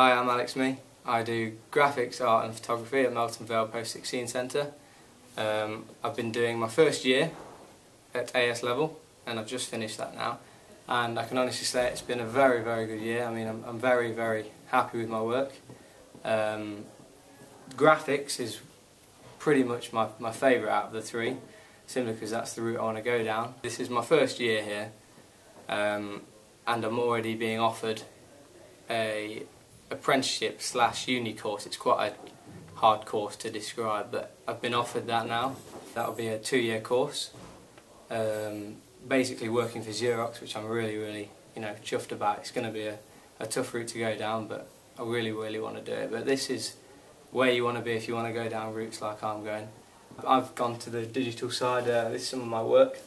Hi, I'm Alex Mee. I do graphics, art and photography at Melton Vale Post 16 Centre. Um, I've been doing my first year at AS level and I've just finished that now and I can honestly say it's been a very very good year. I mean I'm, I'm very very happy with my work. Um, graphics is pretty much my, my favourite out of the three simply because that's the route I want to go down. This is my first year here um, and I'm already being offered a apprenticeship slash uni course. It's quite a hard course to describe, but I've been offered that now. That'll be a two-year course, um, basically working for Xerox, which I'm really, really, you know, chuffed about. It's going to be a, a tough route to go down, but I really, really want to do it. But this is where you want to be if you want to go down routes like I'm going. I've gone to the digital side. Uh, this is some of my work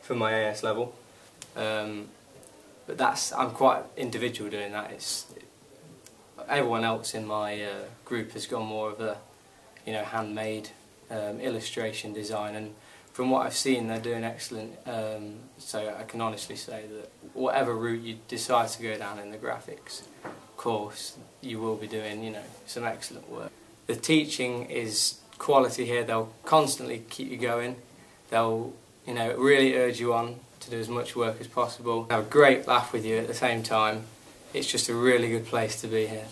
for my AS level. Um, but that's I'm quite individual doing that. It's everyone else in my uh, group has gone more of a you know handmade um, illustration design, and from what I've seen, they're doing excellent. Um, so I can honestly say that whatever route you decide to go down in the graphics course, you will be doing you know some excellent work. The teaching is quality here. They'll constantly keep you going. They'll you know really urge you on to do as much work as possible. Have a great laugh with you at the same time. It's just a really good place to be here.